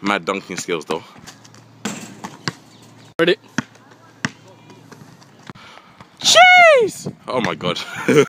Mad dunking skills though. Ready? Jeez! Oh my god.